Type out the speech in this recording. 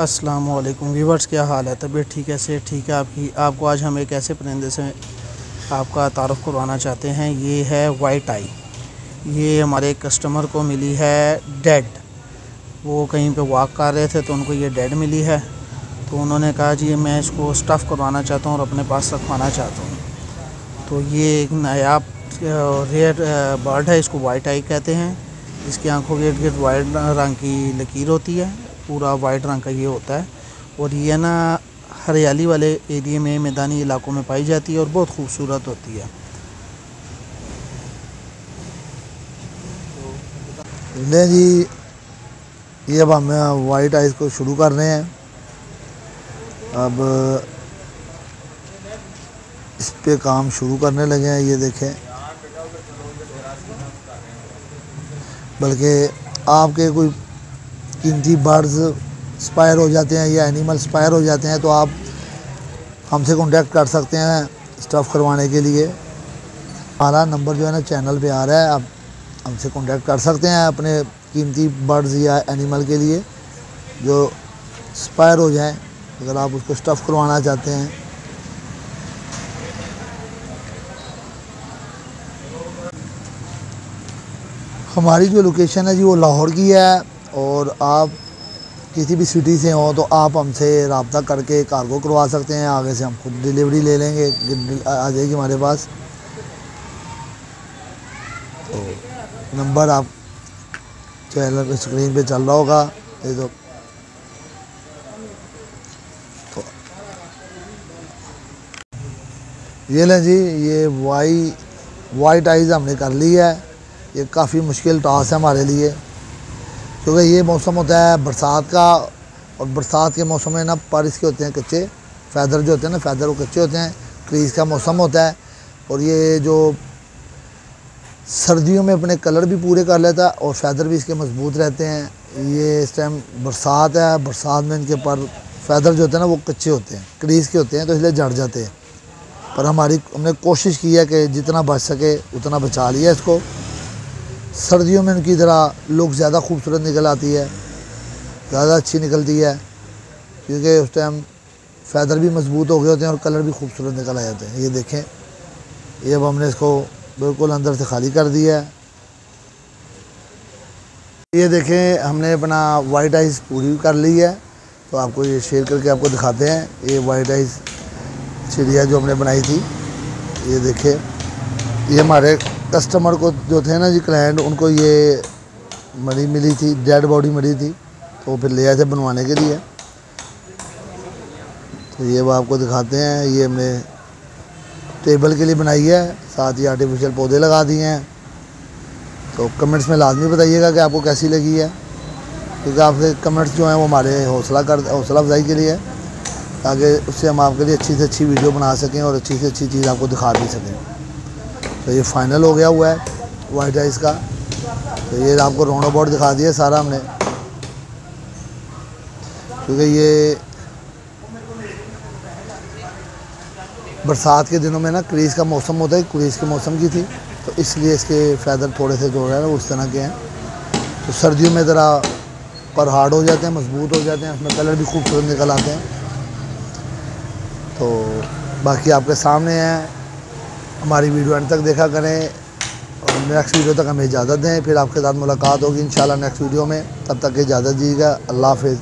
अस्सलाम वालेकुम व्यूवर्स, क्या हाल है? तबीयत ठीक है, सेहत ठीक है आपकी? आपको आज हम एक ऐसे परिंदे से आपका तारफ़ करवाना चाहते हैं। ये है वाइट आई ये हमारे कस्टमर को मिली है डेड वो कहीं पे वॉक कर रहे थे तो उनको ये डेड मिली है। तो उन्होंने कहा, जी, मैं इसको स्टफ़ करवाना चाहता हूँ और अपने पास रखवाना चाहता हूँ। तो ये एक नायाब रेयर बर्ड है, इसको वाइट आई कहते हैं। इसकी आँखों के इर्द गिर्द वाइट रंग की लकीर होती है। पूरा वाइट रंग का ये होता है। और ये ना हरियाली वाले एरिए में, मैदानी इलाकों में पाई जाती है और बहुत खूबसूरत होती है। जी, ये अब हम वाइट आइस को शुरू कर रहे हैं। अब इस पे काम शुरू करने लगे हैं, ये देखें। बल्कि आपके कोई कीमती बर्ड्स एक्सपायर हो जाते हैं या एनिमल एक्सपायर हो जाते हैं तो आप हमसे कॉन्टेक्ट कर सकते हैं स्टफ़ करवाने के लिए। हमारा नंबर जो है ना चैनल पे आ रहा है, आप हमसे कॉन्टेक्ट कर सकते हैं अपने कीमती बर्ड्स या एनिमल के लिए, जो एक्सपायर हो जाएँ, अगर आप उसको स्टफ़ करवाना चाहते हैं। हमारी जो लोकेशन है जी, वो लाहौर की है। और आप किसी भी सिटी से हों तो आप हमसे रबता करके कार्गो करवा सकते हैं। आगे से हम खुद डिलीवरी ले लेंगे। आ जाएगी हमारे पास। तो नंबर आप चैनल स्क्रीन पे चल रहा होगा। ये तो तो ये लें जी, ये वाई वाइट आइज़ हमने कर ली है। ये काफ़ी मुश्किल टास्क है हमारे लिए। क्योंकि ये मौसम होता है बरसात का, और बरसात के मौसम में ना पर इसके होते हैं कच्चे फैदर जो होते हैं ना फैदर वो कच्चे होते हैं क्रीज का मौसम होता है। और ये जो सर्दियों में अपने कलर भी पूरे कर लेता है और फैदर भी इसके मज़बूत रहते हैं। ये इस टाइम बरसात है, बरसात में इनके पर फैदर जो होते हैं ना वो कच्चे होते हैं क्रीज के होते हैं तो इसलिए जड़ जाते हैं। पर हमारी, हमने कोशिश की है कि जितना बच सके उतना बचा लिया इसको। सर्दियों में इनकी तरह लुक ज़्यादा खूबसूरत निकल आती है, ज़्यादा अच्छी निकलती है, क्योंकि उस टाइम फैदर भी मज़बूत हो गए होते हैं और कलर भी खूबसूरत निकल आए जाते हैं। ये देखें, ये अब हमने इसको बिल्कुल अंदर से खाली कर दिया है। ये देखें, हमने अपना वाइट आइस पूरी कर ली है। तो आपको ये शेयर करके आपको दिखाते हैं, ये वाइट आइस चिड़िया जो हमने बनाई थी। ये देखें, ये हमारे कस्टमर को जो थे ना जी क्लाइंट उनको ये मरी मिली थी डेड बॉडी मरी थी तो फिर ले आए थे बनवाने के लिए। तो ये वो आपको दिखाते हैं, ये हमने टेबल के लिए बनाई है, साथ ही आर्टिफिशियल पौधे लगा दिए हैं। तो कमेंट्स में लाजमी बताइएगा कि आपको कैसी लगी है, क्योंकि आपके कमेंट्स जो हैं वो हमारे हौसला कर, हौसला अफजाई के लिए ताकि उससे हम आपके लिए अच्छी से अच्छी वीडियो बना सकें और अच्छी से अच्छी चीज़ आपको दिखा भी सकें। तो ये फाइनल हो गया हुआ है वाइट राइस का। तो ये आपको राउंड अबाउट दिखा दिया सारा हमने। क्योंकि ये बरसात के दिनों में ना क्रीज का मौसम होता है क्रीज के मौसम की थी। तो इसलिए इसके फैदर थोड़े से जो है ना उस तरह के हैं। तो सर्दियों में ज़रा पर हार्ड हो जाते हैं, मज़बूत हो जाते हैं, उसमें कलर भी खूबसूरत निकल आते हैं। तो बाकी आपके सामने हैं। हमारी वीडियो एंड तक देखा करें और नेक्स्ट वीडियो तक हमें इजाज़त दें। फिर आपके साथ मुलाकात होगी इन नेक्स्ट वीडियो में। तब तक इजाज़त दीजिएगा। अल्लाह हाफिज़।